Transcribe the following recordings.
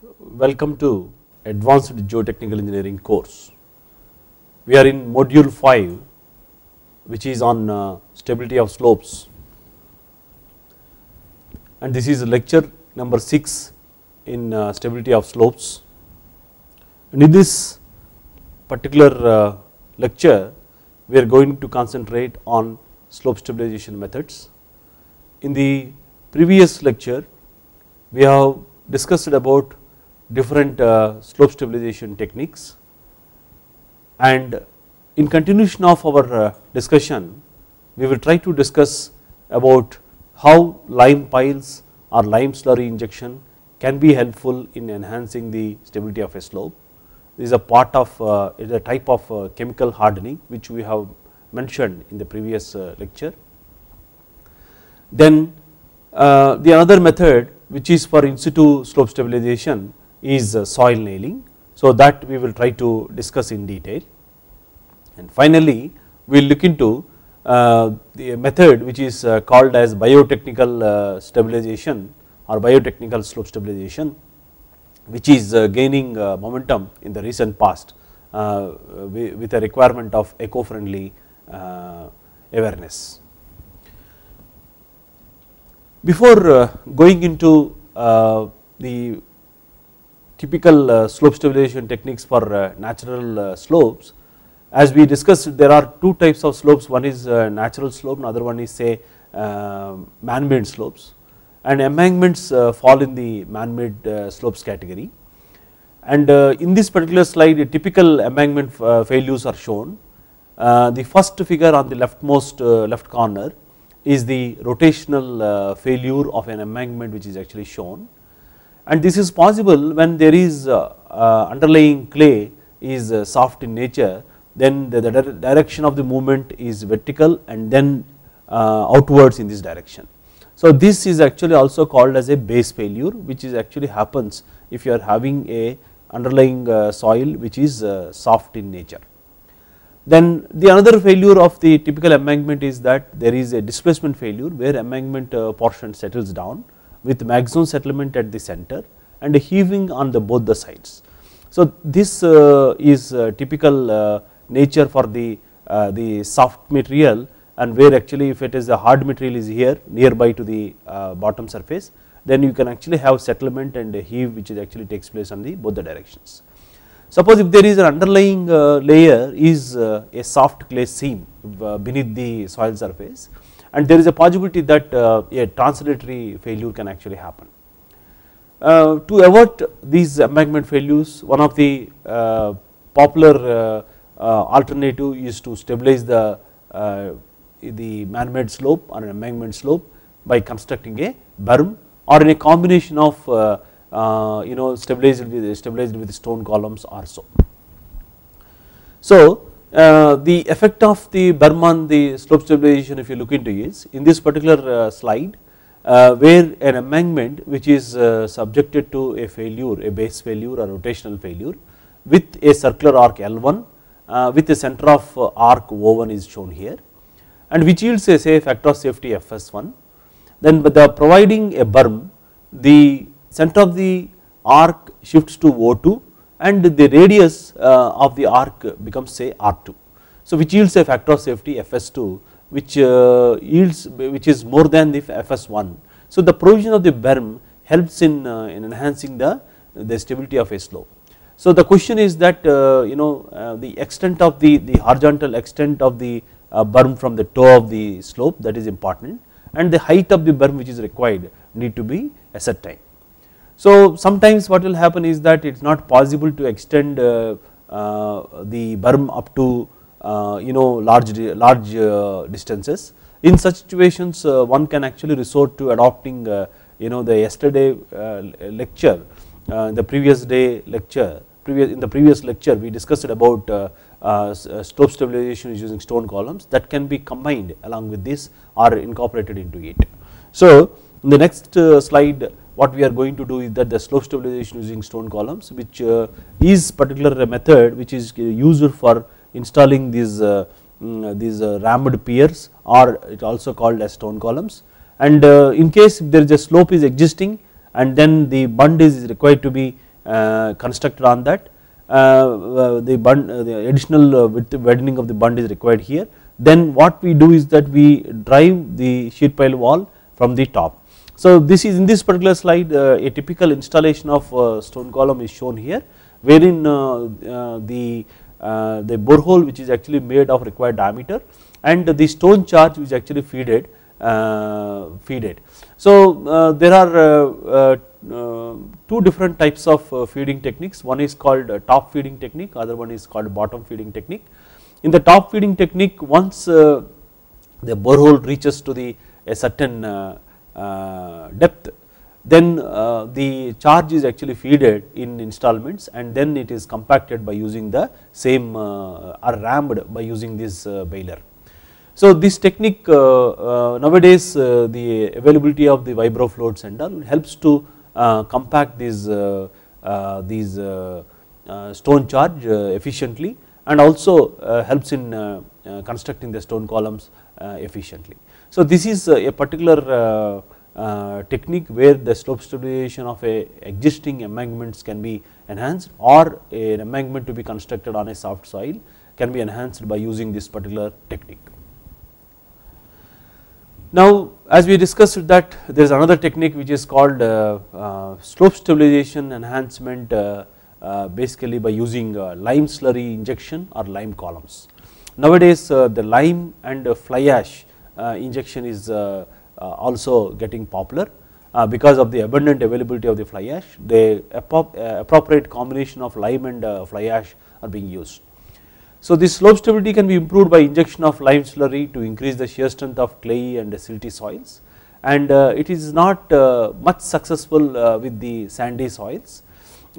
Welcome to advanced geotechnical engineering course. We are in module 5 which is on uh, stability of slopes and this is lecture number 6 in uh, stability of slopes and in this particular uh, lecture we are going to concentrate on slope stabilization methods. In the previous lecture we have discussed about different uh, slope stabilization techniques and in continuation of our uh, discussion we will try to discuss about how lime piles or lime slurry injection can be helpful in enhancing the stability of a slope. This is a part of uh, is a type of uh, chemical hardening which we have mentioned in the previous uh, lecture. Then uh, the another method which is for in situ slope stabilization is soil nailing. So that we will try to discuss in detail and finally we will look into uh, the method which is uh, called as biotechnical uh, stabilization or biotechnical slope stabilization which is uh, gaining uh, momentum in the recent past uh, with a requirement of eco friendly awareness. Before going into the typical uh, slope stabilization techniques for uh, natural uh, slopes. As we discussed there are two types of slopes. One is natural slope another one is say um, man made slopes. And embankments uh, fall in the man made uh, slopes category. And uh, in this particular slide typical embankment failures are shown. the first figure on the leftmost left corner is the rotational failure of an embankment which is actually shown and this is possible when there is underlying clay is soft in nature then the, direction of the movement is vertical and then outwards in this direction. So this is actually also called as a base failure which is actually happens if you are having a underlying uh, soil which is uh, soft in nature. Then the another failure of the typical embankment is that there is a displacement failure where embankment uh, portion settles down with maximum settlement at the center and a heaving on the both the sides. So this is typical nature for the, the soft material and where actually if it is the hard material is here nearby to the uh, bottom surface then you can actually have settlement and heave which is actually takes place on the both the directions. Suppose if there is an underlying uh, layer is uh, a soft clay seam beneath the soil surface and there is a possibility that uh, a translatory failure can actually happen. Uh, to avert these embankment failures one of the uh, popular alternative is to stabilize the the man made slope or an embankment slope by constructing a berm or in a combination of uh, uh, you know stabilized with stabilized with stone columns or so. So uh, the effect of the berm on the slope stabilization if you look into is in this particular uh, slide uh, where an embankment which is uh, subjected to a failure a base failure or rotational failure with a circular arc L1 with a center of arc O1 is shown here and which yields a say factor of safety Fs1 then by the providing a berm the center of the arc shifts to O2 and the radius uh, of the arc becomes say R2. So which yields a factor of safety Fs2 which uh, yields which is more than the Fs1. So the provision of the berm helps in, uh, in enhancing the, the stability of a slope. So the question is that you know the extent of the, the horizontal extent of the berm from the toe of the slope that is important and the height of the berm which is required need to be ascertained. So sometimes what will happen is that it is not possible to extend uh, uh, the berm up to uh, you know large large uh, distances. In such situations uh, one can actually resort to adopting you know the yesterday lecture the previous day lecture previous in the previous lecture we discussed about uh, uh, slope stabilization using stone columns that can be combined along with this or incorporated into it. So in the next uh, slide what we are going to do is that the slope stabilization using stone columns which uh, is particular method which is uh, used for installing these uh, mm, these rammed piers or it also called as stone columns and in case there is a slope is existing and then the bund is required to be uh, constructed on that uh, the bund the additional width widening of the bund is required here then what we do is that we drive the sheet pile wall from the top. So this is in this particular slide uh, a typical installation of uh, stone column is shown here wherein uh, the the borehole which is actually made of required diameter and the stone charge which is actually feeded uh, feed it. So uh, there are uh, two different types of feeding techniques one is called top feeding technique other one is called bottom feeding technique. In the top feeding technique once the borehole reaches to the a certain depth then uh, the charge is actually feeded in installments and then it is compacted by using the same uh, or rammed by using this uh, baler. So this technique uh, uh, nowadays uh, the availability of the vibroflots and all helps to compact these these stone charge efficiently and also helps in constructing the stone columns efficiently. So this is a particular technique where the slope stabilization of a existing embankments can be enhanced or an embankment to be constructed on a soft soil can be enhanced by using this particular technique. Now as we discussed that there is another technique which is called uh, uh, slope stabilization enhancement uh, uh basically by using uh, lime slurry injection or lime columns. Nowadays uh, the lime and fly ash injection is also getting popular because of the abundant availability of the fly ash the appropriate combination of lime and fly ash are being used. So this slope stability can be improved by injection of lime slurry to increase the shear strength of clay and silty soils and uh, it is not uh, much successful uh, with the sandy soils.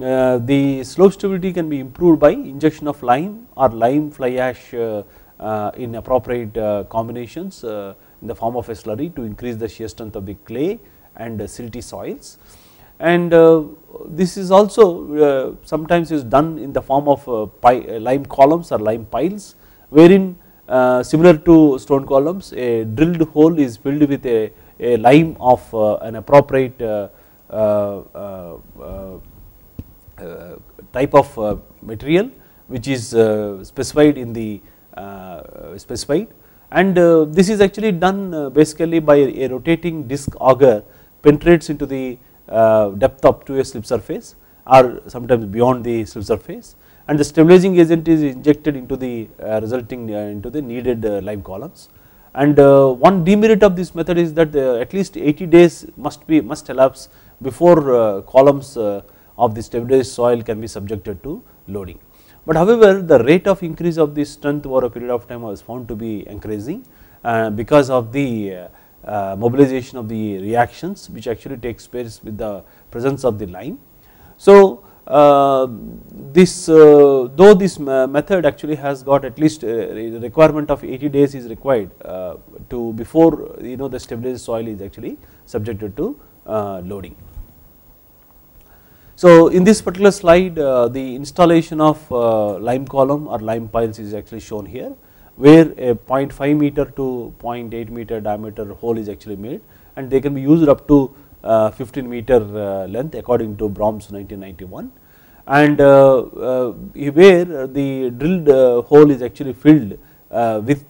Uh, the slope stability can be improved by injection of lime or lime fly ash uh, uh, Uh, in appropriate uh, combinations uh, in the form of a slurry to increase the shear strength of the clay and silty soils. And uh, this is also uh, sometimes is done in the form of uh, lime columns or lime piles wherein similar to stone columns a drilled hole is filled with a, a lime of an appropriate type of material which is specified in the Uh, specified and uh, this is actually done uh, basically by a rotating disc auger penetrates into the uh, depth up to a slip surface or sometimes beyond the slip surface. And the stabilizing agent is injected into the uh, resulting uh, into the needed lime columns. And one demerit of this method is that at least 80 days must be must elapse before columns of the stabilized soil can be subjected to loading. But however, the rate of increase of the strength over a period of time was found to be increasing because of the uh, mobilization of the reactions which actually takes place with the presence of the lime. So uh, this uh, though this method actually has got at least a requirement of 80 days is required uh, to before you know the stabilized soil is actually subjected to uh, loading. So in this particular slide uh, the installation of lime column or lime piles is actually shown here where a 0.5 meter to 0.8 meter diameter hole is actually made and they can be used up to uh, 15 meter uh, length according to Broms 1991 and uh, uh, where the drilled uh, hole is actually filled uh, with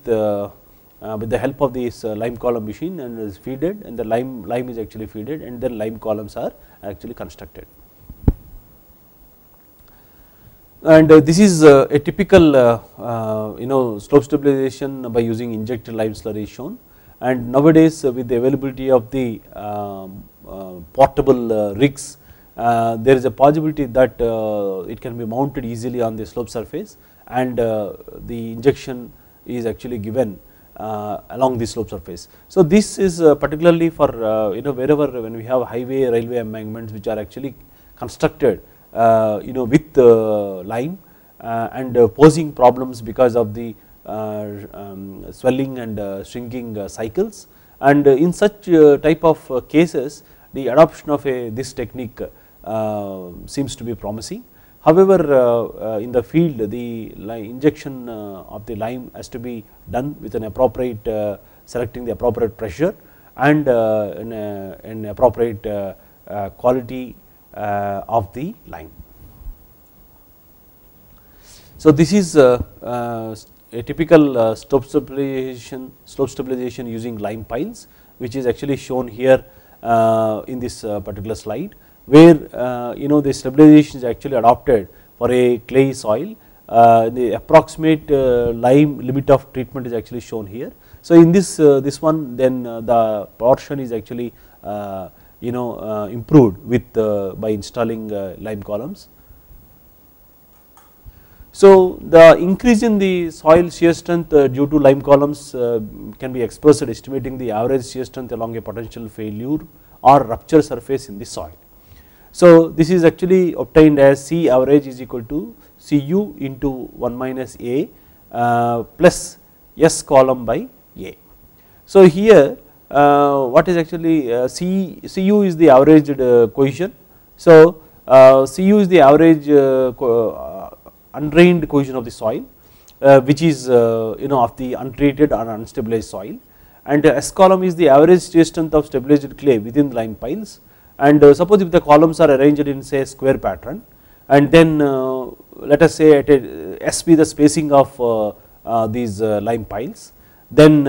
with the help of this lime column machine and is feeded and the lime lime is actually feeded and then lime columns are actually constructed and uh, this is uh, a typical uh, you know slope stabilization by using injected lime slurry shown and nowadays with the availability of the um, portable rigs there is a possibility that it can be mounted easily on the slope surface and the injection is actually given uh, along the slope surface. So this is uh, particularly for uh, you know wherever when we have highway railway embankments which are actually constructed uh, Uh, you know with lime uh, and uh, posing problems because of the uh, um, swelling and uh, shrinking cycles and in such type of cases the adoption of a this technique seems to be promising. However, in the field the injection of the lime has to be done with an appropriate selecting the appropriate pressure and in, a, in appropriate quality uh, of the lime. So, this is uh, uh, a typical uh, slope stabilization slope stabilization using lime piles which is actually shown here uh, in this uh, particular slide where uh, you know the stabilization is actually adopted for a clay soil the approximate lime limit of treatment is actually shown here. So, in this this one then the portion is actually you know improved with by installing lime columns so, the increase in the soil shear strength uh, due to lime columns uh, can be expressed estimating the average shear strength along a potential failure or rupture surface in the soil. So, this is actually obtained as C average is equal to Cu into 1 minus A uh, plus S column by A. So, here uh, what is actually uh, C, Cu is the averaged uh, cohesion. So, Cu is the average undrained cohesion of the soil uh, which is uh, you know of the untreated or unstabilized soil and S column is the average strength of stabilized clay within lime piles and uh, suppose if the columns are arranged in say square pattern and then let us say at a S be the spacing of these lime piles then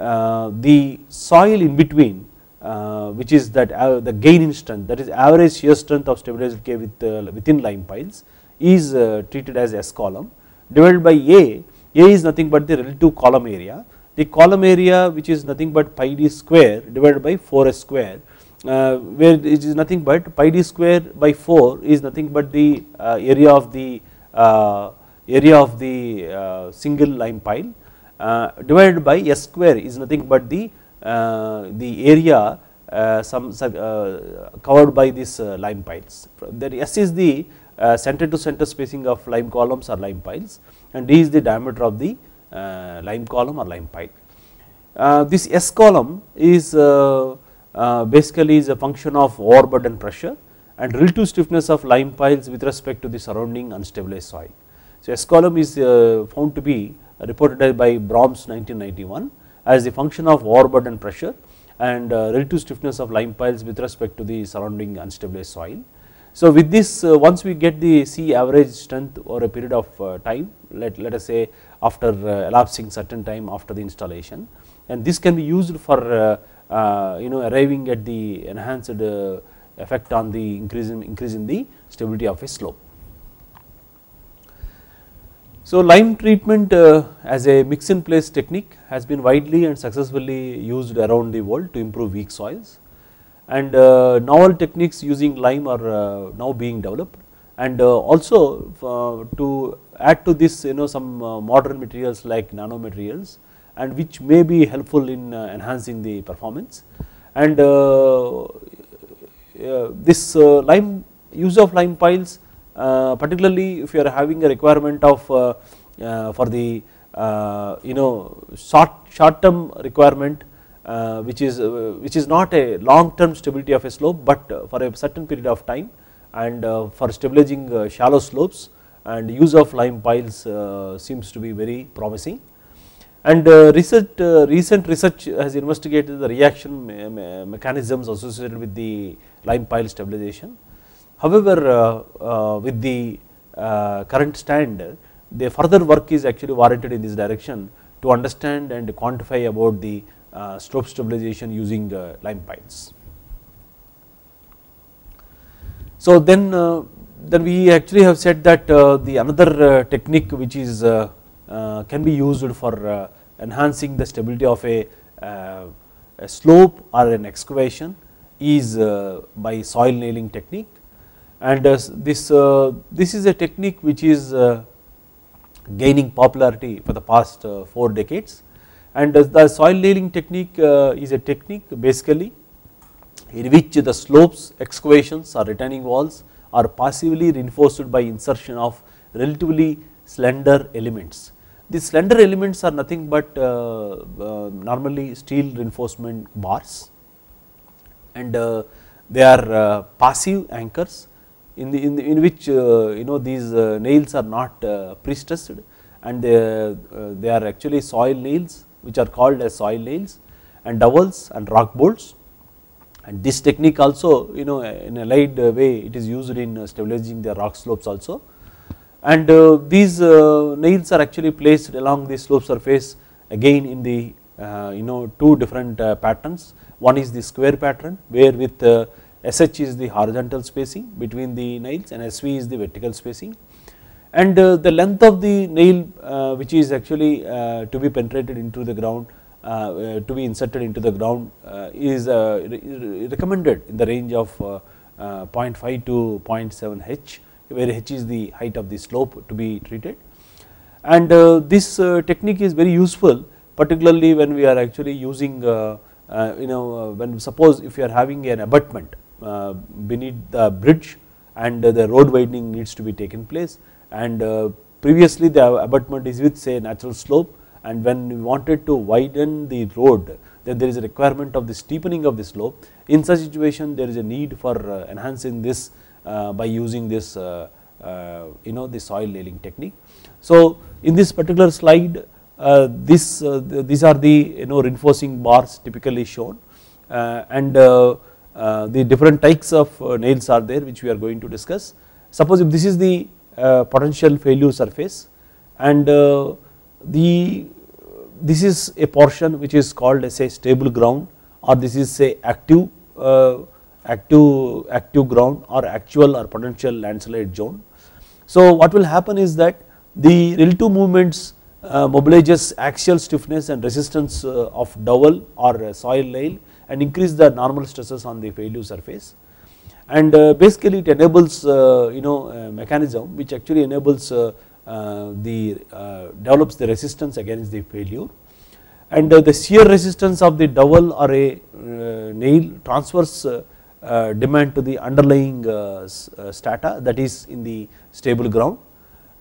the soil in between uh, which is that uh, the gain in strength that is average shear strength of stabilized clay with, uh, within lime piles is uh, treated as S column divided by A, A is nothing but the relative column area, the column area which is nothing but pi d square divided by 4s square uh, where it is nothing but pi d square by 4 is nothing but the uh, area of the uh, area of the uh, single lime pile. uh, Uh, divided by s square is nothing but the uh, the area uh, some covered by this lime piles that s is the uh, center to center spacing of lime columns or lime piles and d is the diameter of the uh, lime column or lime pile. Uh, this S column is basically is a function of overburden pressure and relative stiffness of lime piles with respect to the surrounding unstabilized soil. So, S column is found to be reported by Broms 1991 as the function of overburden pressure and relative stiffness of lime piles with respect to the surrounding unstabilized soil. So, with this uh, once we get the C average strength over a period of uh, time let, let us say after uh, elapsing certain time after the installation and this can be used for you know arriving at the enhanced effect on the increase in, increase in the stability of a slope. So, lime treatment uh, as a mix in place technique has been widely and successfully used around the world to improve weak soils. And uh, novel techniques using lime are uh, now being developed. And uh, also to add to this you know some modern materials like nanomaterials and which may be helpful in enhancing the performance. And this lime use of lime piles Uh, particularly if you are having a requirement of uh, uh, for the you know short short term requirement uh, which is uh, which is not a long term stability of a slope, but uh, for a certain period of time and for stabilizing shallow slopes and use of lime piles seems to be very promising. And research, recent research has investigated the reaction me me mechanisms associated with the lime pile stabilization. However, uh, uh, with the uh, current stand, the further work is actually warranted in this direction to understand and quantify about the uh, slope stabilization using uh, lime piles. So then, uh, then we actually have said that the another technique which is can be used for enhancing the stability of a, a slope or an excavation is by soil nailing technique and this this is a technique which is gaining popularity for the past 4 decades and the soil nailing technique uh, is a technique basically in which the slopes excavations or retaining walls are passively reinforced by insertion of relatively slender elements. These slender elements are nothing but uh, uh, normally steel reinforcement bars and uh, they are uh, passive anchors in the in, the, in which uh, you know these nails are not pre-stressed and they, they are actually soil nails which are called as soil nails and dowels and rock bolts. And this technique also you know in a light way it is used in stabilizing the rock slopes also. And uh, these uh, nails are actually placed along the slope surface again in the uh, you know two different patterns. One is the square pattern where with SH is the horizontal spacing between the nails and SV is the vertical spacing. And uh, the length of the nail uh, which is actually uh, to be penetrated into the ground uh, to be inserted into the ground uh, is uh, recommended in the range of 0.5 to 0.7 h where h is the height of the slope to be treated. And this technique is very useful particularly when we are actually using you know when suppose if you are having an abutment Uh, beneath the bridge and the road widening needs to be taken place. And uh, previously the abutment is with say natural slope. And when we wanted to widen the road then there is a requirement of the steepening of the slope. In such situation there is a need for uh, enhancing this uh, by using this uh, uh you know the soil nailing technique. So in this particular slide this these are the you know reinforcing bars typically shown. And the different types of nails are there which we are going to discuss. Suppose if this is the potential failure surface and the this is a portion which is called as a stable ground or this is say active uh, active active ground or actual or potential landslide zone. So what will happen is that the relative movements uh, mobilizes axial stiffness and resistance uh, of dowel or soil nail and increase the normal stresses on the failure surface. And uh, basically it enables uh, you know mechanism which actually enables uh, uh, the uh, develops the resistance against the failure. And uh, the shear resistance of the dowel or a nail transfers demand to the underlying strata that is in the stable ground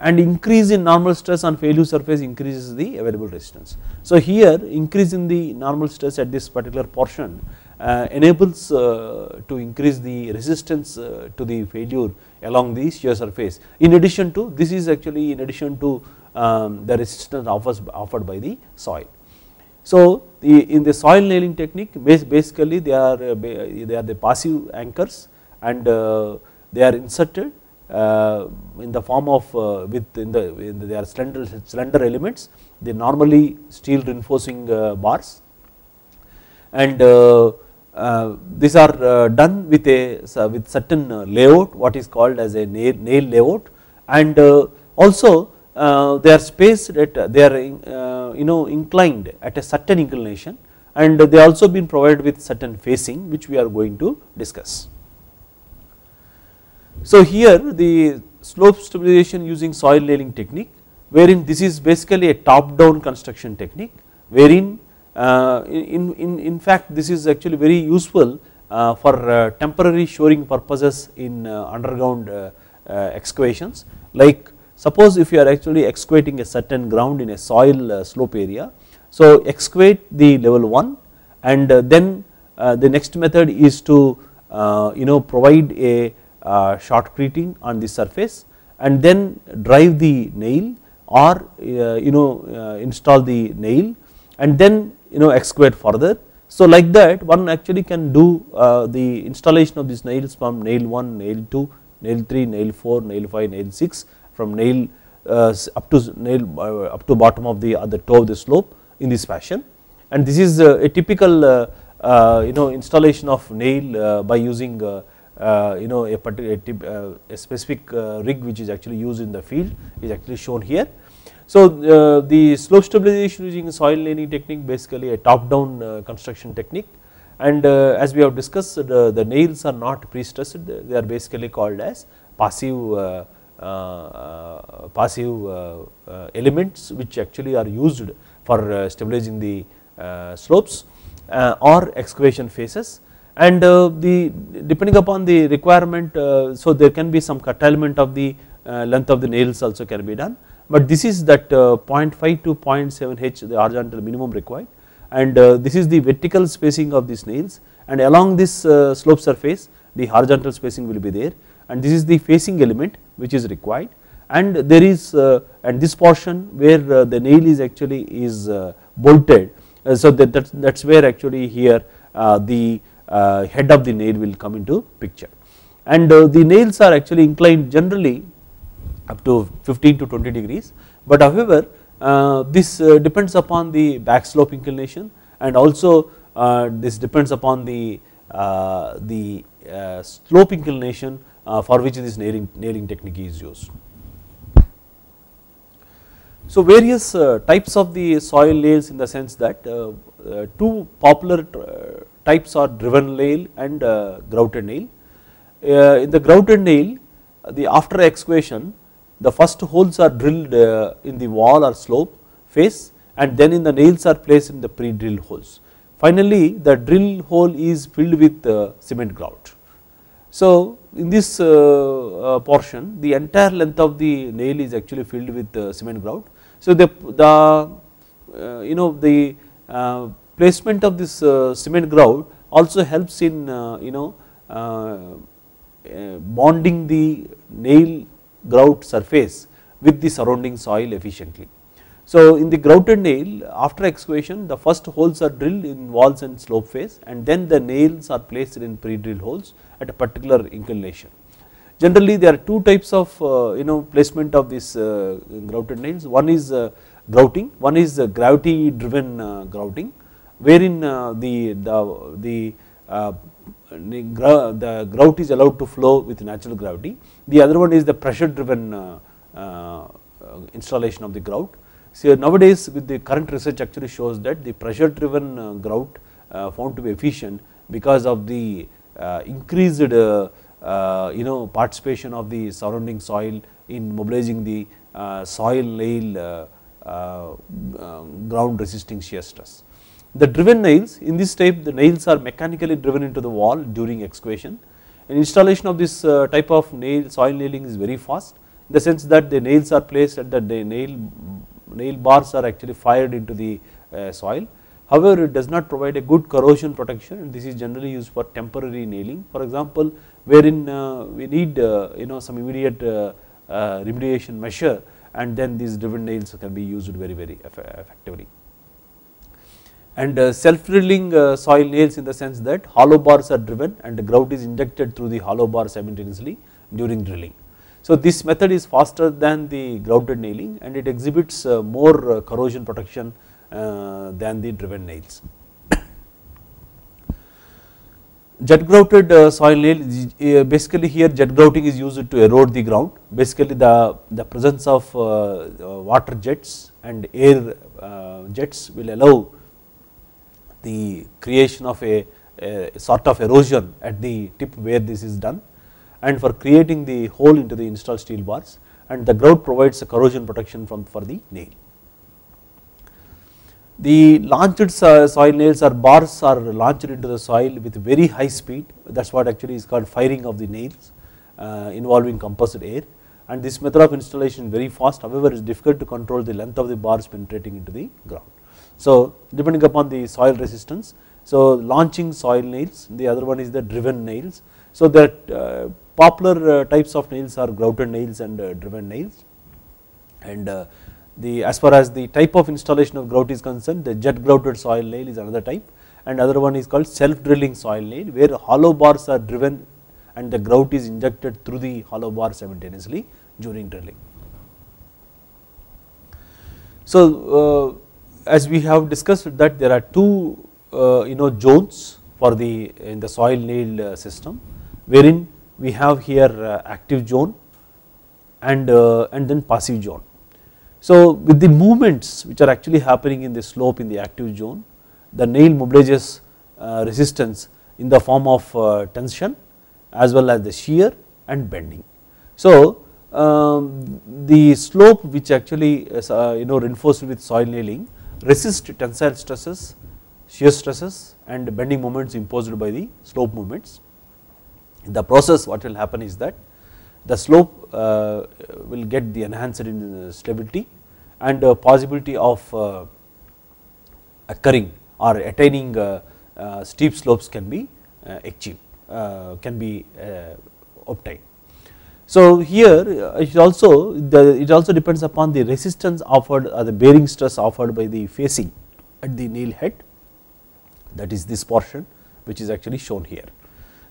and increase in normal stress on failure surface increases the available resistance. So here increase in the normal stress at this particular portion uh, enables uh, to increase the resistance uh, to the failure along the shear surface. In addition to this is actually in addition to um, the resistance offers, offered by the soil. So the, in the soil nailing technique basically they are they are the passive anchors and they are inserted uh, in the form of uh, with in the, in the they are slender slender elements. They normally steel reinforcing uh, bars. And uh, these are uh, done with a with certain uh, layout what is called as a nail, nail layout. And also they are spaced at they are you know inclined at a certain inclination. And they also been provided with certain facing which we are going to discuss. So here the slope stabilization using soil nailing technique wherein this is basically a top down construction technique wherein uh, in, in, in fact this is actually very useful uh, for uh, temporary shoring purposes in uh, underground uh, uh, excavations like suppose if you are actually excavating a certain ground in a soil slope area. So excavate the level 1 and then the next method is to you know provide a shotcreting on the surface and then drive the nail or you know install the nail and then you know excavate further. So like that one actually can do uh, the installation of these nails from nail 1, nail 2, nail 3, nail 4, nail 5, nail 6 from nail uh, up to nail uh, up to bottom of the other toe of the slope in this fashion and this is uh, a typical uh, uh, you know installation of nail by using you know a, particular, a specific rig which is actually used in the field is actually shown here. So uh, the slope stabilization using soil nailing technique basically a top down uh, construction technique. And uh, as we have discussed the, the nails are not pre-stressed. They are basically called as passive uh, uh, passive uh, elements which actually are used for stabilizing the slopes or excavation phases and uh, the depending upon the requirement uh, so there can be some curtailment of the uh, length of the nails also can be done. But this is that uh, 0.5 to 0.7 h the horizontal minimum required. And uh, this is the vertical spacing of these nails. And along this uh, slope surface the horizontal spacing will be there. And this is the facing element which is required. And there is and this portion where the nail is actually is bolted. So that that's, that's where actually here the head of the nail will come into picture and the nails are actually inclined generally up to 15 to 20 degrees, but however uh, this uh, depends upon the back slope inclination and also uh, this depends upon the uh, the uh, slope inclination uh, for which this nailing, nailing technique is used. So various types of the soil nails in the sense that two popular types are driven nail and grouted nail. in the grouted nail the after excavation the first holes are drilled uh, in the wall or slope face and then in the nails are placed in the pre-drilled holes. Finally, the drill hole is filled with uh, cement grout. So, in this uh, portion the entire length of the nail is actually filled with cement grout. So, the, the you know the placement of this cement grout also helps in you know bonding the nail grout surface with the surrounding soil efficiently. So, in the grouted nail after excavation the first holes are drilled in walls and slope face and then the nails are placed in pre-drilled holes at a particular inclination. Generally there are two types of uh, you know placement of these uh, grouted nails one is uh, grouting one is gravity driven uh, grouting wherein uh, the, the, the uh, the grout is allowed to flow with natural gravity. The other one is the pressure driven uh, uh, installation of the grout. So nowadays with the current research actually shows that the pressure driven uh, grout found to be efficient because of the increased you know participation of the surrounding soil in mobilizing the soil nail ground resisting shear stress. The driven nails in this type the nails are mechanically driven into the wall during excavation. And installation of this uh, type of nail soil nailing is very fast in the sense that the nails are placed at the nail nail bars are actually fired into the uh, soil. However, it does not provide a good corrosion protection and this is generally used for temporary nailing. For example, wherein uh, we need you know some immediate remediation measure and then these driven nails can be used very very effectively and uh, self drilling uh, soil nails in the sense that hollow bars are driven and the grout is injected through the hollow bar simultaneously during drilling. So this method is faster than the grouted nailing and it exhibits uh, more uh, corrosion protection uh, than the driven nails. Jet grouted uh, soil nail basically here jet grouting is used to erode the ground basically the, the presence of water jets and air jets will allow the creation of a, a, sort of erosion at the tip where this is done. And for creating the hole into the installed steel bars. And the grout provides a corrosion protection from for the nail. The launched soil nails or bars are launched into the soil with very high speed. That is what actually is called firing of the nails uh, involving compressed air. And this method of installation very fast. However it is difficult to control the length of the bars penetrating into the ground. So depending upon the soil resistance, so launching soil nails, the other one is the driven nails. So the uh, popular uh, types of nails are grouted nails and uh, driven nails and uh, the as far as the type of installation of grout is concerned the jet grouted soil nail is another type and other one is called self drilling soil nail where hollow bars are driven and the grout is injected through the hollow bar simultaneously during drilling. So uh, as we have discussed that there are two uh, you know zones for the in the soil nail uh, system wherein we have here uh, active zone and and then passive zone. So with the movements which are actually happening in the slope in the active zone the nail mobilizes resistance in the form of tension as well as the shear and bending. So um, the slope which actually uh, you know reinforced with soil nailing resist tensile stresses, shear stresses and bending moments imposed by the slope movements. In the process what will happen is that the slope uh, will get the enhanced in stability and uh, possibility of uh, occurring or attaining uh, uh, steep slopes can be uh, achieved, can be obtained. So here uh, it also the, it also depends upon the resistance offered or the bearing stress offered by the facing at the nail head that is this portion which is actually shown here.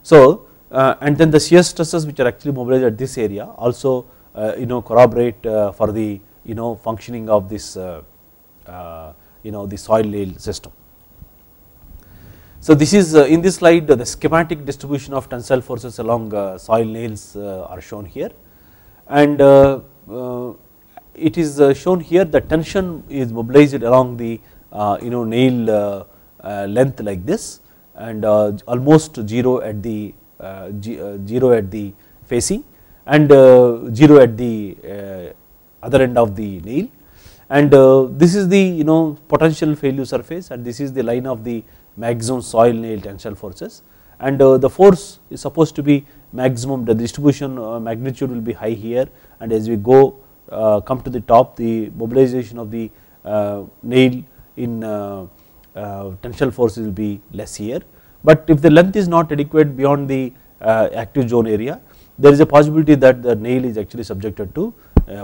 So uh, and then the shear stresses which are actually mobilized at this area also uh, you know corroborate uh, for the you know functioning of this you know the soil nail system. So this is uh, in this slide the schematic distribution of tensile forces along uh, soil nails uh, are shown here. And it is shown here the tension is mobilized along the you know nail length like this. And almost 0 at the 0 at the facing and 0 at the other end of the nail. And this is the you know potential failure surface and this is the line of the maximum soil nail tensile forces and the force is supposed to be maximum the distribution magnitude will be high here and as we go uh, come to the top the mobilization of the uh, nail in uh, tensile force will be less here. But if the length is not adequate beyond the active zone area there is a possibility that the nail is actually subjected to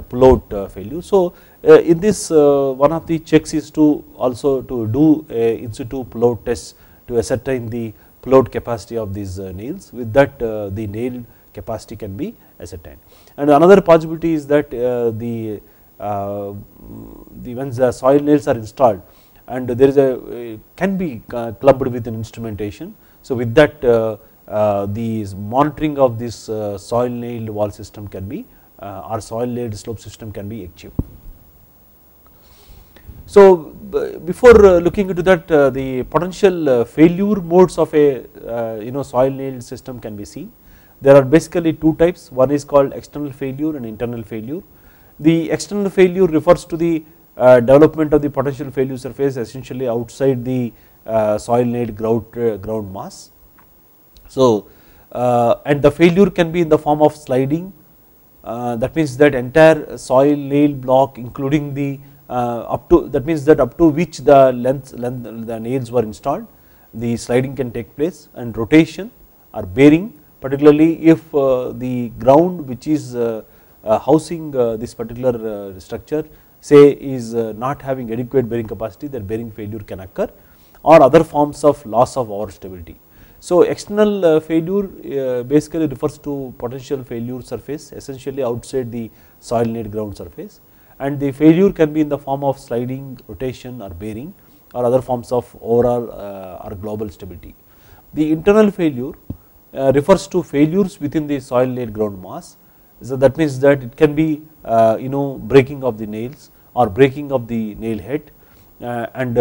pull out failure. So Uh, in this uh, one of the checks is to also to do a in situ out test to ascertain the out capacity of these uh, nails with that the nail capacity can be ascertained. And another possibility is that uh, the, uh, the when the soil nails are installed and there is a can be uh, clubbed with an instrumentation. So with that the monitoring of this soil nailed wall system can be or soil nailed slope system can be achieved. So before looking into that the potential failure modes of a you know soil nailed system can be seen there are basically two types one is called external failure and internal failure. The external failure refers to the uh, development of the potential failure surface essentially outside the uh, soil nailed ground, uh, ground mass. So uh, and the failure can be in the form of sliding uh, that means that entire soil nail block including the uh, up to that means that up to which the length, length the nails were installed the sliding can take place and rotation or bearing particularly if uh, the ground which is uh, uh, housing this particular structure say is not having adequate bearing capacity that bearing failure can occur or other forms of loss of over stability. So external failure basically refers to potential failure surface essentially outside the soil nailed ground surface and the failure can be in the form of sliding, rotation or bearing or other forms of overall or global stability. The internal failure uh, refers to failures within the soil nail ground mass. So that means that it can be uh, you know breaking of the nails or breaking of the nail head uh, and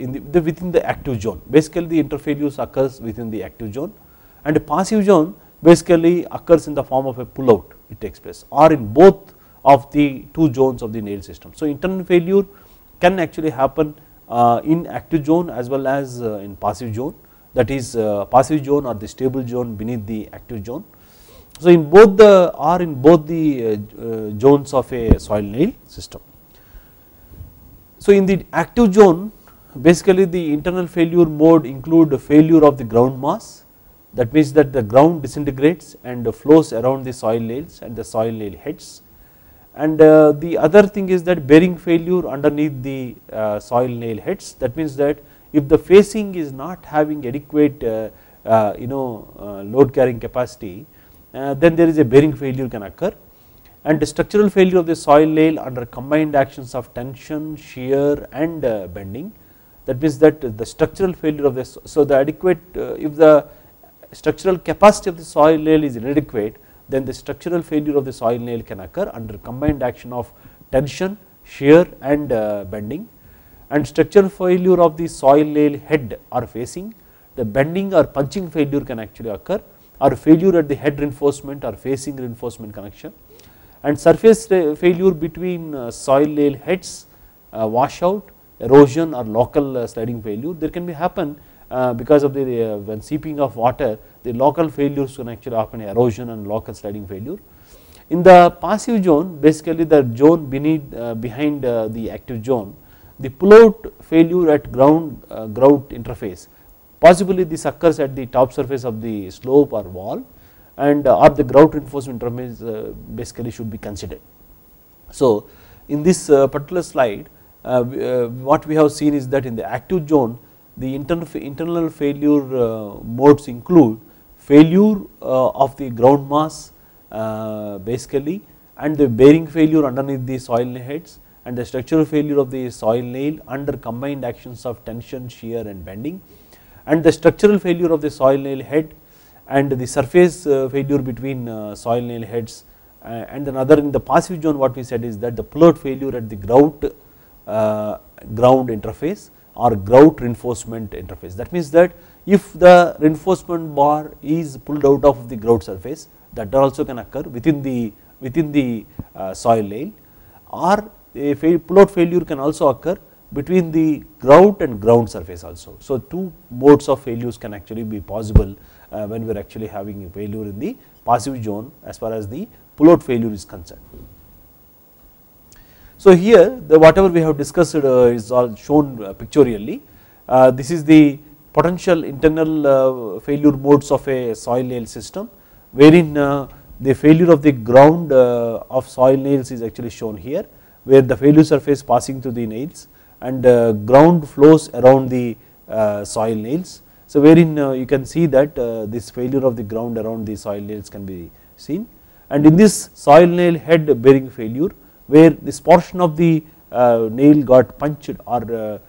in the, the, within the active zone. Basically the interfailures occurs within the active zone and passive zone basically occurs in the form of a pull out it takes place or in both of the two zones of the nail system. So internal failure can actually happen in active zone as well as in passive zone that is uh, passive zone or the stable zone beneath the active zone. So in both the or in both the uh, uh, zones of a soil nail system. So in the active zone basically the internal failure mode include failure of the ground mass that means that the ground disintegrates and flows around the soil nails and the soil nail heads and uh, the other thing is that bearing failure underneath the uh, soil nail heads. That means that if the facing is not having adequate uh, uh, you know uh, load carrying capacity then there is a bearing failure can occur. And the structural failure of the soil nail under combined actions of tension, shear and bending. That means that the structural failure of this so the adequate if the structural capacity of the soil nail is inadequate then the structural failure of the soil nail can occur under combined action of tension, shear and bending. And structural failure of the soil nail head or facing. The bending or punching failure can actually occur or failure at the head reinforcement or facing reinforcement connection. And surface failure between uh, soil nail heads uh, washout erosion or local uh, sliding failure there can be happen because of the when seeping of water the local failures can actually happen erosion and local sliding failure. In the passive zone basically the zone beneath behind the active zone the pull-out failure at ground uh, grout interface possibly this occurs at the top surface of the slope or wall and uh, or the grout reinforcement interface uh, basically should be considered. So in this uh, particular slide uh, uh, what we have seen is that in the active zone the internal, internal failure modes include failure of the ground mass basically and the bearing failure underneath the soil heads and the structural failure of the soil nail under combined actions of tension, shear and bending and the structural failure of the soil nail head and the surface uh, failure between uh, soil nail heads uh, and another in the passive zone what we said is that the pull-out failure at the grout ground interface or grout reinforcement interface. That means that if the reinforcement bar is pulled out of the grout surface that also can occur within the within the soil nail or a pull-out failure can also occur between the grout and ground surface also. So, two modes of failures can actually be possible uh, when we are actually having a failure in the passive zone as far as the pull-out failure is concerned. So, here the whatever we have discussed uh, is all shown uh, pictorially. Uh, this is the potential internal uh, failure modes of a soil nail system wherein uh, the failure of the ground uh, of soil nails is actually shown here where the failure surface passing through the nails and ground flows around the soil nails. So, wherein you can see that this failure of the ground around the soil nails can be seen and in this soil nail head bearing failure where this portion of the nail got punched or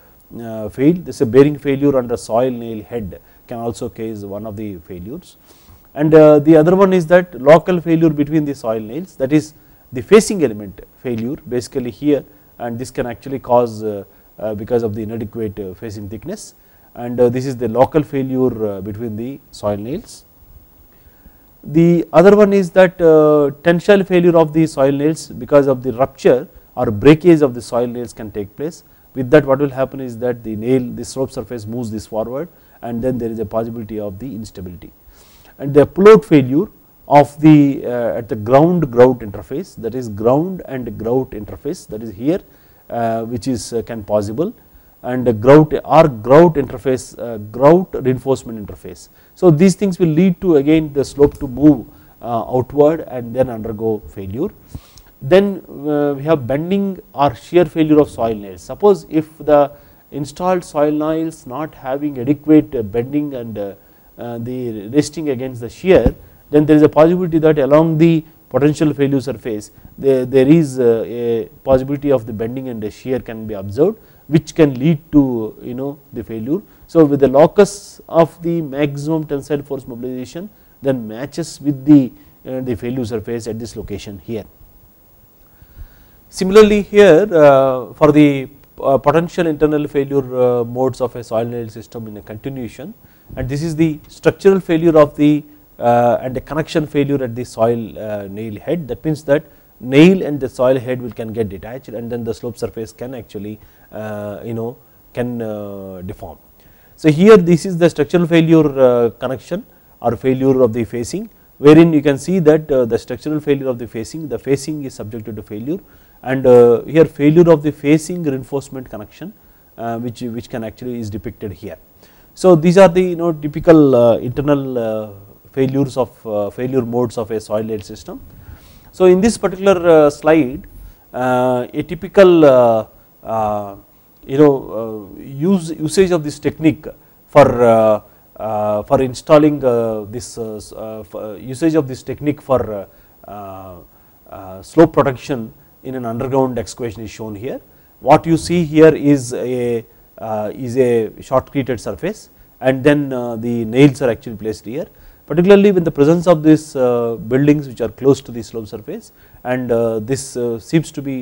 failed. This is a bearing failure under soil nail head can also cause one of the failures. And the other one is that local failure between the soil nails that is the facing element failure basically here and this can actually cause uh, uh, because of the inadequate uh, facing thickness. And this is the local failure between the soil nails. The other one is that tensile failure of the soil nails because of the rupture or breakage of the soil nails can take place. With that what will happen is that the nail the slope surface moves this forward and then there is a possibility of the instability. And the pull out failure of the uh, at the ground grout interface that is ground and grout interface that is here uh, which is uh, can possible and grout or grout interface uh, grout reinforcement interface. So these things will lead to again the slope to move uh, outward and then undergo failure. Then uh, we have bending or shear failure of soil nails. Suppose if the installed soil nails not having adequate bending and the resting against the shear then there is a possibility that along the potential failure surface there, there is a possibility of the bending and the shear can be observed which can lead to you know the failure. So with the locus of the maximum tensile force mobilization then matches with the, uh, the failure surface at this location here. Similarly here uh, for the uh, potential internal failure uh, modes of a soil nail system in a continuation and this is the structural failure of the uh, and the connection failure at the soil uh, nail head that means that nail and the soil head will can get detached and then the slope surface can actually Uh, you know can uh, deform. So here this is the structural failure uh, connection or failure of the facing wherein you can see that the structural failure of the facing the facing is subjected to failure and here failure of the facing reinforcement connection which which can actually is depicted here. So these are the you know typical internal failures of uh, failure modes of a soil nail system. So in this particular uh, slide uh, a typical Uh, you know uh, use usage of this technique for uh, for installing this usage of this technique for slope protection in an underground excavation is shown here. What you see here is a is a shotcreted surface and then the nails are actually placed here particularly in the presence of these uh, buildings which are close to the slope surface and uh, this uh, seems to be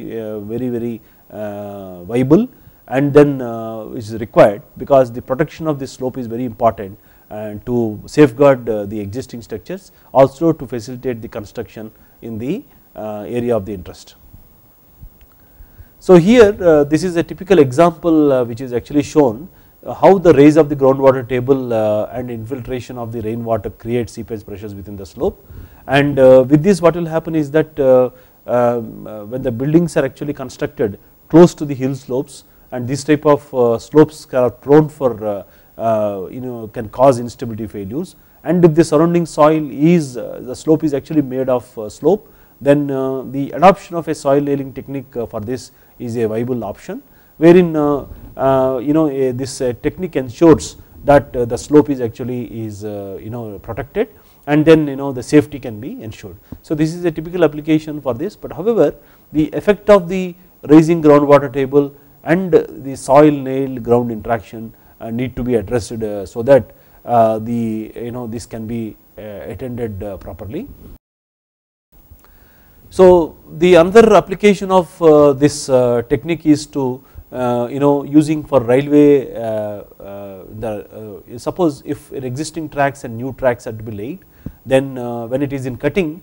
very very viable and then is required because the protection of this slope is very important and to safeguard the existing structures also to facilitate the construction in the area of the interest. So here this is a typical example which is actually shown uh, how the raise of the groundwater table uh, and infiltration of the rainwater create seepage pressures within the slope and uh, with this what will happen is that um, when the buildings are actually constructed close to the hill slopes and this type of uh, slopes are prone for uh, uh, you know can cause instability failures and if the surrounding soil is the slope is actually made of slope then the adoption of a soil nailing technique for this is a viable option wherein uh, uh, you know this uh, technique ensures that the slope is actually is you know protected and then you know the safety can be ensured. So this is a typical application for this but however the effect of the raising groundwater table and the soil nail ground interaction uh, need to be addressed uh, so that uh, the you know this can be uh, attended uh, properly. So the another application of uh, this technique is to you know using for railway the suppose if existing tracks and new tracks are to be laid then when it is in cutting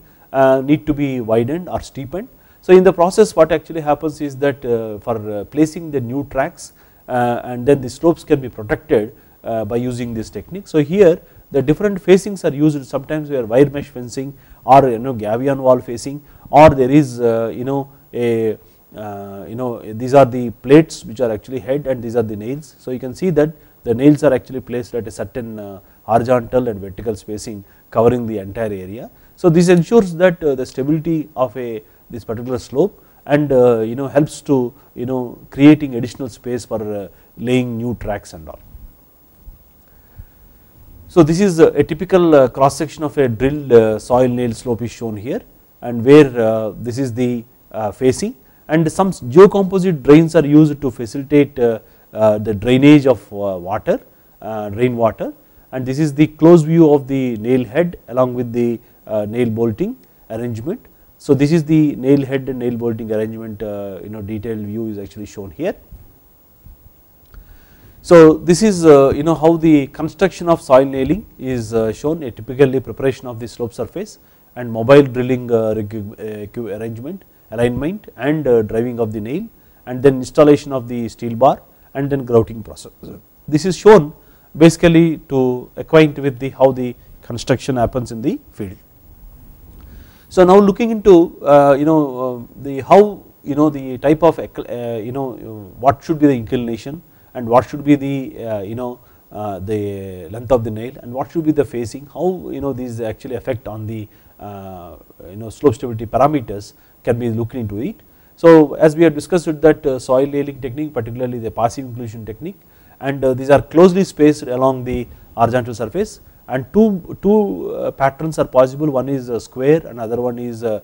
need to be widened or steepened. So in the process what actually happens is that for placing the new tracks and then the slopes can be protected by using this technique. So here the different facings are used sometimes where wire mesh fencing or you know gabion wall facing or there is you know a uh, you know these are the plates which are actually head and these are the nails. So you can see that the nails are actually placed at a certain uh, horizontal and vertical spacing covering the entire area. So this ensures that uh, the stability of a this particular slope and uh, you know helps to you know creating additional space for uh, laying new tracks and all. So this is a typical uh, cross section of a drilled soil nail slope is shown here and where this is the facing and some geocomposite drains are used to facilitate uh, uh, the drainage of uh, water rain water and this is the close view of the nail head along with the nail bolting arrangement. So this is the nail head and nail bolting arrangement you know detailed view is actually shown here. So this is uh, you know how the construction of soil nailing is uh, shown a typically preparation of the slope surface and mobile drilling uh, arrangement alignment and uh, driving of the nail and then installation of the steel bar and then grouting process. This is shown basically to acquaint with the how the construction happens in the field. So now looking into uh, you know uh, the how you know the type of uh, you know what should be the inclination and what should be the uh, you know uh, the length of the nail and what should be the facing how you know these actually affect on the you know slope stability parameters can be looked into it. So as we have discussed with that soil nailing technique particularly the passive inclusion technique and these are closely spaced along the horizontal surface and two, two uh, patterns are possible. One is a square another one is a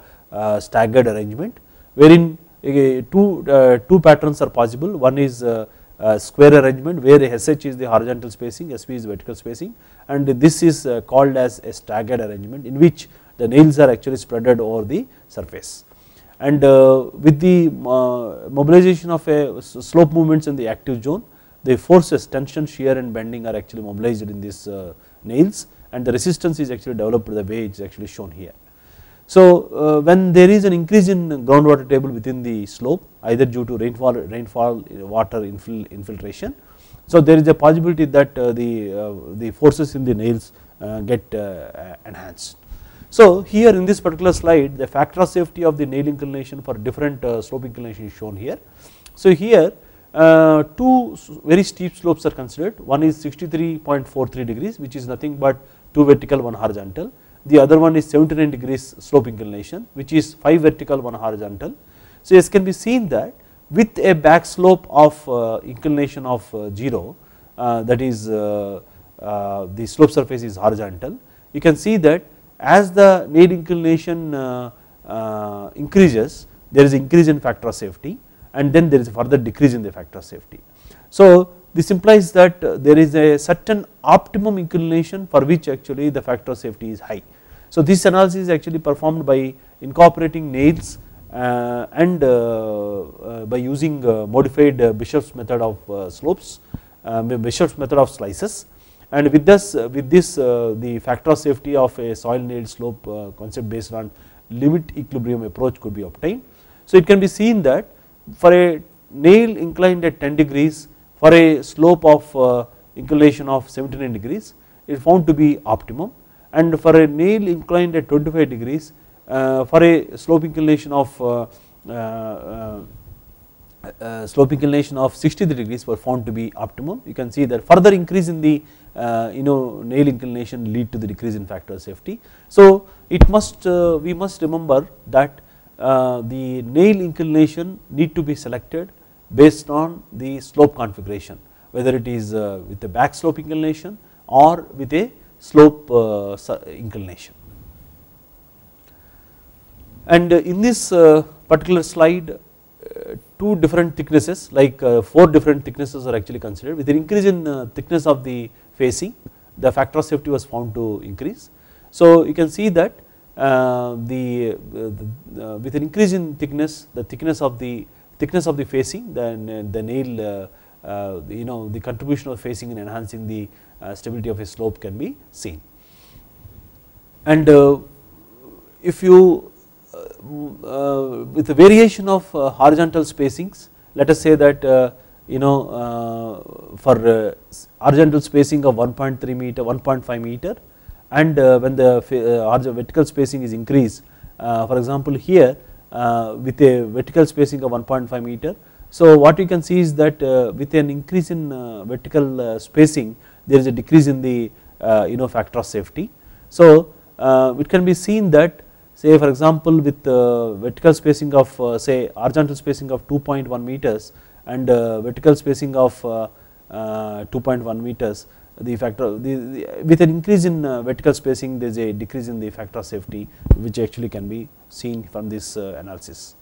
staggered arrangement wherein two, two patterns are possible. One is a square arrangement where SH is the horizontal spacing, SV is vertical spacing and this is called as a staggered arrangement in which the nails are actually spreaded over the surface. And uh, with the uh, mobilization of a slope movements in the active zone the forces tension shear and bending are actually mobilized in this uh, nails and the resistance is actually developed the way it is actually shown here. So uh, when there is an increase in groundwater table within the slope either due to rainfall rainfall water infiltration so there is a possibility that uh, the uh, the forces in the nails get enhanced so here in this particular slide the factor of safety of the nail inclination for different uh, slope inclination is shown here. So here uh, two very steep slopes are considered. One is 63.43 degrees which is nothing but 2 vertical 1 horizontal. The other one is 79 degrees slope inclination which is 5 vertical 1 horizontal. So as can be seen that with a back slope of uh, inclination of uh, 0 uh, that is uh, the slope surface is horizontal you can see that as the nail inclination uh, uh, increases there is increase in factor of safety and then there is a further decrease in the factor of safety. So this implies that uh, there is a certain optimum inclination for which actually the factor of safety is high. So this analysis is actually performed by incorporating nails uh, and uh, uh, by using modified Bishop's method of slopes, Bishop's method of slices and with this uh, with this uh, the factor of safety of a soil nailed slope uh, concept based on limit equilibrium approach could be obtained. So it can be seen that for a nail inclined at 10 degrees for a slope of inclination of 79 degrees it is found to be optimum and for a nail inclined at 25 degrees for a slope inclination of uh, slope inclination of 60 degrees were found to be optimum. You can see that further increase in the uh, you know nail inclination lead to the decrease in factor of safety. So it must uh, we must remember that uh, the nail inclination need to be selected based on the slope configuration whether it is uh, with a back slope inclination or with a slope uh, inclination. And uh, in this uh, particular slide two different thicknesses like four different thicknesses are actually considered with an increase in thickness of the facing the factor of safety was found to increase. So you can see that Uh, uh, the, uh, with an increase in thickness the thickness of the thickness of the facing then uh, the nail uh, uh, you know the contribution of facing in enhancing the stability of a slope can be seen. And if you with the variation of horizontal spacings let us say that you know for horizontal spacing of 1.3 meter 1.5 meter and uh, when the uh, vertical spacing is increased uh, for example here uh, with a vertical spacing of 1.5 meter. So what you can see is that uh, with an increase in uh, vertical spacing there is a decrease in the you know factor of safety. So it can be seen that say for example with vertical spacing of say horizontal spacing of 2.1 meters and vertical spacing of 2.1 meters the factor the, the, with an increase in uh, vertical spacing there is a decrease in the factor of safety which actually can be seen from this uh, analysis.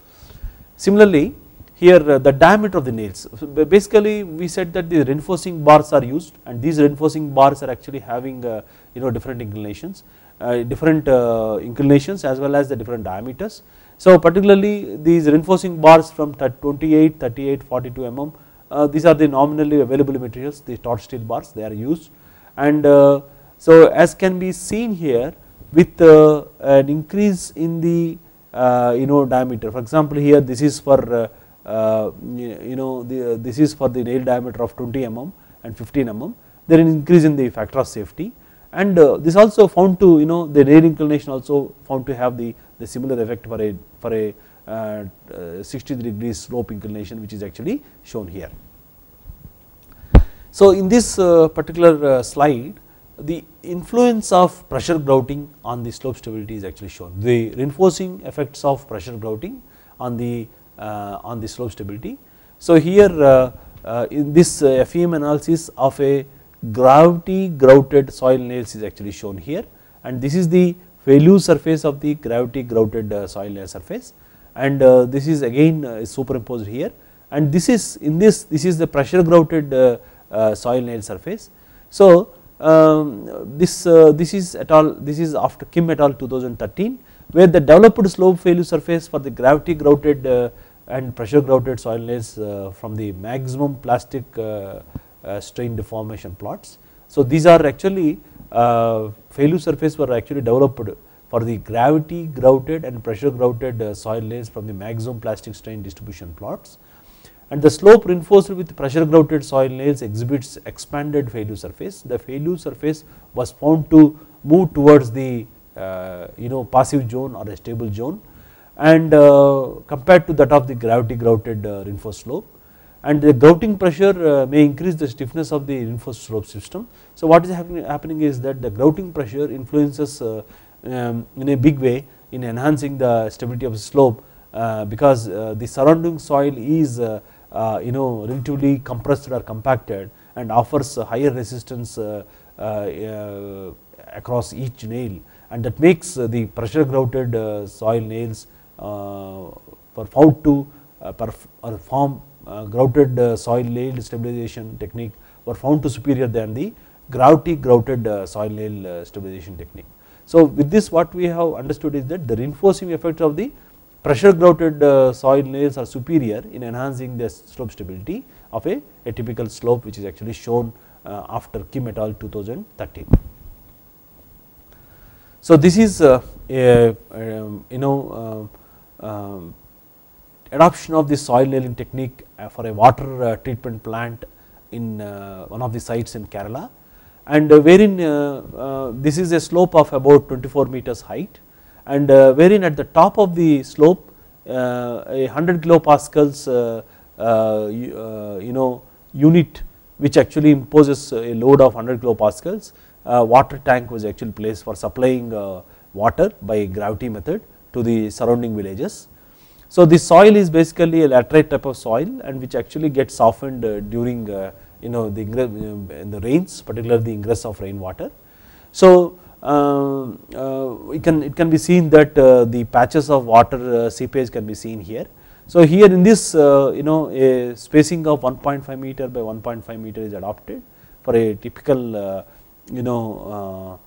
Similarly here uh, the diameter of the nails so basically we said that the reinforcing bars are used and these reinforcing bars are actually having uh, you know different inclinations uh, different uh, inclinations as well as the different diameters. So particularly these reinforcing bars from 28, 38, 42 mm uh, these are the nominally available materials the tor steel bars they are used. And uh, so as can be seen here with uh, an increase in the you know diameter. For example here this is for you know the, this is for the nail diameter of 20 mm and 15 mm. There is an increase in the factor of safety. And this also found to you know the nail inclination also found to have the, the similar effect for a for a uh, 60 degrees slope inclination which is actually shown here. So in this uh, particular uh, slide the influence of pressure grouting on the slope stability is actually shown the reinforcing effects of pressure grouting on the on the slope stability. So here in this FEM analysis of a gravity grouted soil nails is actually shown here and this is the failure surface of the gravity grouted soil nail surface and uh, this is again uh, superimposed here and this is in this this is the pressure grouted uh, soil nail surface. So um, this this is at all this is after Kim et al 2013 where the developed slope failure surface for the gravity grouted and pressure grouted soil nails from the maximum plastic strain deformation plots. So these are actually failure surface were actually developed for the gravity grouted and pressure grouted uh, soil layers from the maximum plastic strain distribution plots and the slope reinforced with pressure grouted soil layers exhibits expanded failure surface. The failure surface was found to move towards the uh, you know passive zone or a stable zone and uh, compared to that of the gravity grouted uh, reinforced slope and the grouting pressure uh, may increase the stiffness of the reinforced slope system. So what is happening, happening is that the grouting pressure influences uh, um, in a big way in enhancing the stability of the slope uh, because uh, the surrounding soil is uh, uh, you know relatively compressed or compacted and offers higher resistance uh, across each nail and that makes the pressure grouted soil nails found to perform grouted soil nail stabilization technique were found to superior than the gravity grouted soil nail stabilization technique. So with this what we have understood is that the reinforcing effect of the pressure grouted uh, soil nails are superior in enhancing the slope stability of a, a typical slope which is actually shown uh, after Kim et al 2013. So this is uh, a, um, you know um, adoption of the soil nailing technique for a water treatment plant in one of the sites in Kerala and uh, wherein uh, uh, this is a slope of about 24 meters height and uh, wherein at the top of the slope uh, a 100 kilopascals uh, you know unit which actually imposes a load of 100 kilopascals water tank was actually placed for supplying water by gravity method to the surrounding villages. So this soil is basically a laterite type of soil and which actually gets softened during you know the in uh, the rains particularly the ingress of rainwater. So, uh, uh it can it can be seen that uh, the patches of water seepage can be seen here. So, here in this you know a spacing of 1.5 meter by 1.5 meter is adopted for a typical you know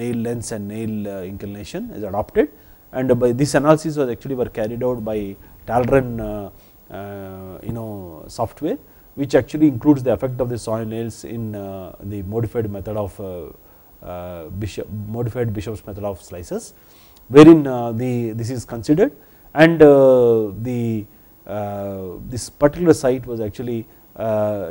nail length and nail inclination is adopted and by this analysis was actually were carried out by uh, you know software which actually includes the effect of the soil nails in uh, the modified method of uh, Bishop, modified Bishop's method of slices wherein the this is considered. And the this particular site was actually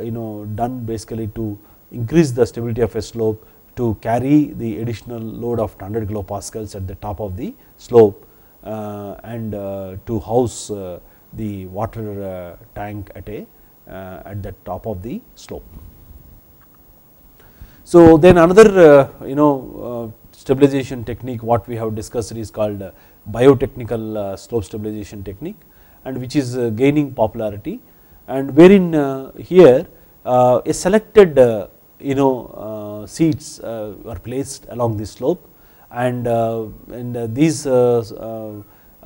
you know done basically to increase the stability of a slope to carry the additional load of 100 kilopascals at the top of the slope uh, and uh, to house uh, the water uh, tank at a uh, Uh, at the top of the slope. So, then another uh, you know uh, stabilization technique what we have discussed is called uh, biotechnical slope stabilization technique and which is gaining popularity and wherein here a selected you know seeds are placed along the slope and, and these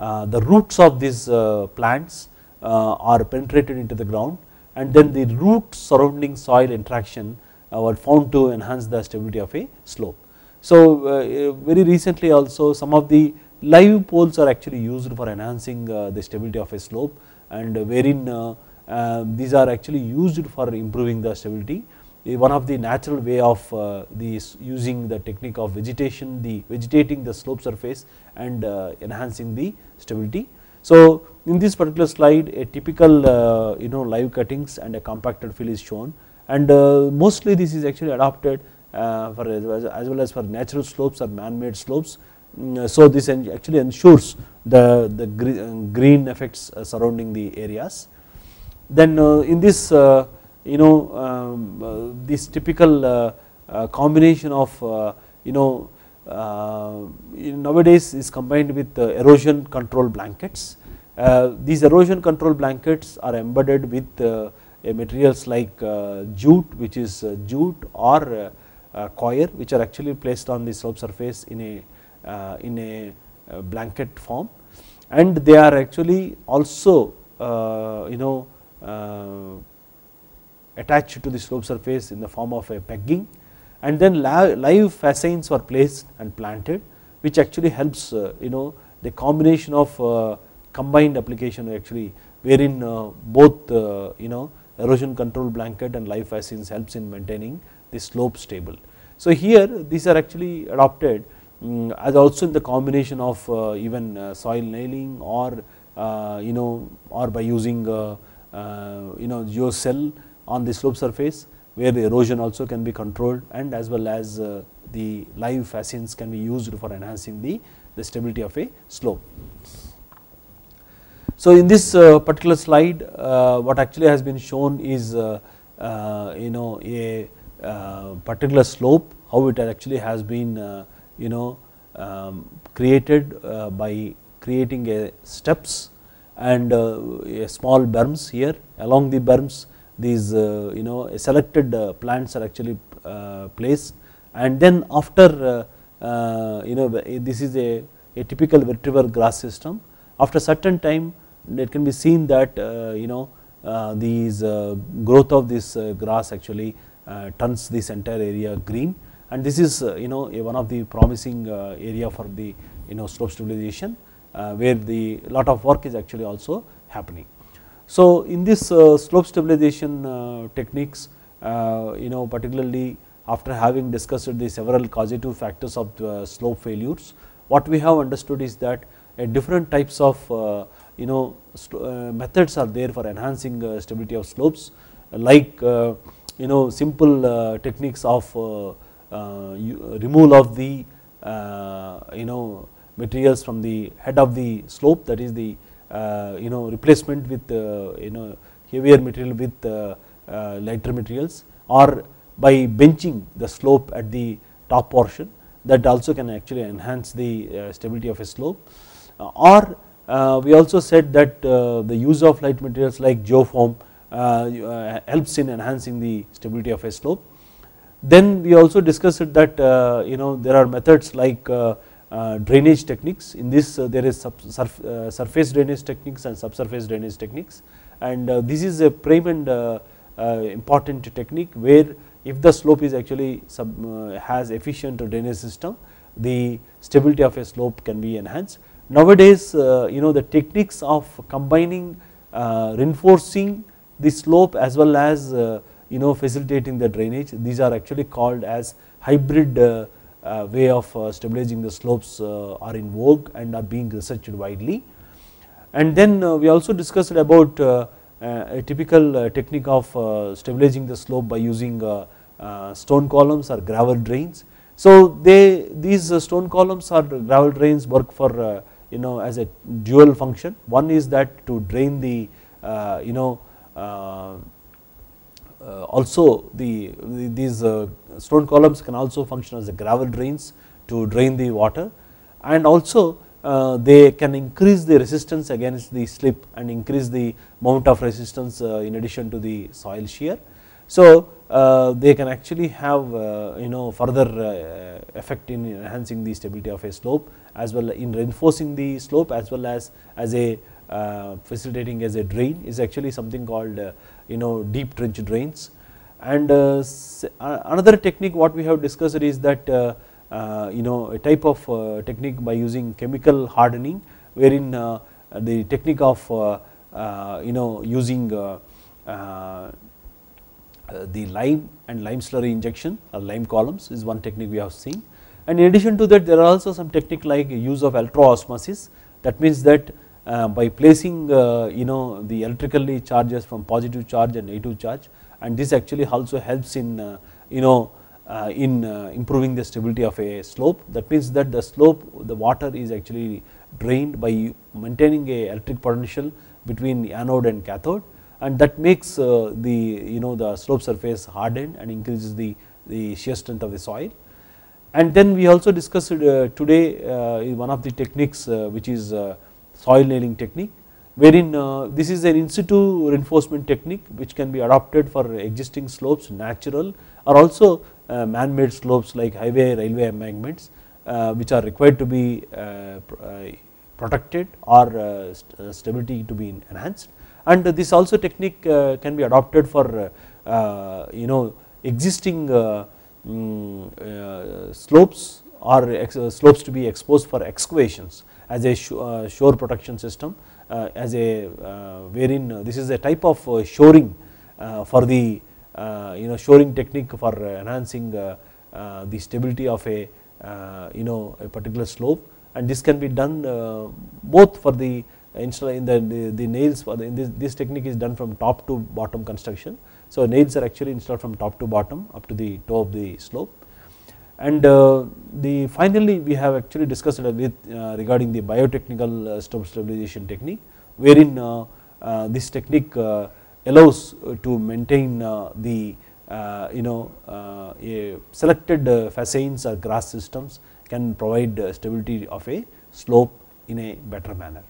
uh, the roots of these uh, plants uh, are penetrated into the ground and then the root surrounding soil interaction uh, were found to enhance the stability of a slope. So, uh, uh, very recently also some of the live poles are actually used for enhancing the stability of a slope and wherein um, these are actually used for improving the stability one of the natural way of uh, these using the technique of vegetation the vegetating the slope surface and uh, enhancing the stability. So, in this particular slide a typical uh, you know live cuttings and a compacted fill is shown and uh, mostly this is actually adopted uh, for as, well as for natural slopes or man made slopes. Mm, so, this actually ensures the, the green effects surrounding the areas. Then in this you know um, uh, this typical uh, uh, combination of you know Uh, nowadays is combined with uh, erosion control blankets. Uh, these erosion control blankets are embedded with materials like jute which is jute or coir which are actually placed on the slope surface in a in a blanket form and they are actually also you know attached to the slope surface in the form of a pegging and then live fascines were placed and planted which actually helps uh, you know the combination of uh, combined application actually wherein uh, both you know erosion control blanket and live fascines helps in maintaining the slope stable. So, here these are actually adopted um, as also in the combination of even soil nailing or you know or by using you know geocell on the slope surface where the erosion also can be controlled and as well as uh, the live fascines can be used for enhancing the, the stability of a slope. So, in this uh, particular slide uh, what actually has been shown is uh, uh, you know a particular slope how it actually has been you know um, created by creating a steps and a small berms here along the berms these uh, you know selected uh, plants are actually uh, placed. And then after uh, uh, you know this is a, a typical vetiver grass system. After certain time it can be seen that uh, you know these growth of this grass actually turns this entire area green. And this is you know one of the promising area for the you know slope stabilization where the lot of work is actually also happening. So, in this uh, slope stabilization uh, techniques uh, you know particularly after having discussed the several causative factors of slope failures what we have understood is that uh, different types of uh, you know uh, methods are there for enhancing stability of slopes. Like you know simple techniques of removal of the you know materials from the head of the slope that is the Uh, you know replacement with uh, you know heavier material with uh, uh, lighter materials or by benching the slope at the top portion that also can actually enhance the uh, stability of a slope. Or we also said that the use of light materials like geofoam helps in enhancing the stability of a slope. Then we also discussed that uh, you know there are methods like uh, uh, drainage techniques in this uh, there is surf, uh, surface drainage techniques and subsurface drainage techniques and uh, this is a prime and important technique where if the slope is actually sub, has efficient drainage system the stability of a slope can be enhanced. Nowadays you know the techniques of combining reinforcing the slope as well as you know facilitating the drainage these are actually called as hybrid uh, uh, way of uh, stabilizing the slopes uh, are in vogue and are being researched widely. And then uh, we also discussed about uh, a typical technique of stabilizing the slope by using stone columns or gravel drains. So they these stone columns or gravel drains work for you know as a dual function one is that to drain the you know uh, Uh, also the, these uh, stone columns can also function as a gravel drains to drain the water and also uh, they can increase the resistance against the slip and increase the amount of resistance uh, in addition to the soil shear. So uh, they can actually have you know further effect in enhancing the stability of a slope as well in reinforcing the slope as well as as a facilitating as a drain is actually something called you know deep trench drains. And uh, another technique what we have discussed is that uh, uh, you know a type of technique by using chemical hardening wherein the technique of you know using the lime and lime slurry injection or lime columns is one technique we have seen. And in addition to that there are also some technique like use of electroosmosis. That means that uh, by placing uh, you know the electrically charges from positive charge and negative charge. And this actually also helps in uh, you know in improving the stability of a slope. That means that the slope the water is actually drained by maintaining a electric potential between anode and cathode. And that makes the you know the slope surface hardened and increases the the shear strength of the soil. And then we also discussed uh, today uh, one of the techniques uh, which is soil nailing technique wherein uh, this is an in situ reinforcement technique which can be adopted for existing slopes natural or also uh, man made slopes like highway railway embankments uh, which are required to be uh, uh, protected or uh, stability to be enhanced. And this also technique can be adopted for you know existing mm, slopes or slopes to be exposed for excavations as a uh, shore protection system uh, as a uh, wherein this is a type of uh, shoring uh, for the uh, you know shoring technique for enhancing the stability of a you know a particular slope and this can be done both for the install in the, the, the nails for the, this, this technique is done from top to bottom construction. So nails are actually installed from top to bottom up to the toe of the slope and uh, the finally we have actually discussed with uh, regarding the biotechnical uh, slope stabilization technique wherein uh, uh, this technique uh, allows to maintain the you know selected fascines or grass systems can provide stability of a slope in a better manner.